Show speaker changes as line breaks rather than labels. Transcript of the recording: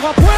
Pega a